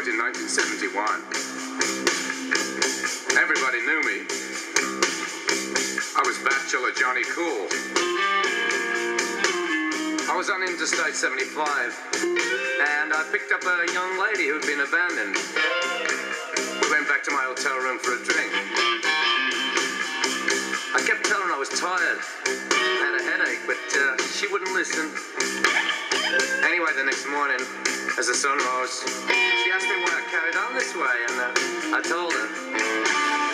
deployed in 1971. Everybody knew me. I was Bachelor Johnny Cool. I was on Interstate 75, and I picked up a young lady who'd been abandoned. We went back to my hotel room for a drink. I kept telling her I was tired, I had a headache, but uh, she wouldn't listen. Anyway, the next morning, as the sun rose, she asked me why I carried on this way, and uh, I told her.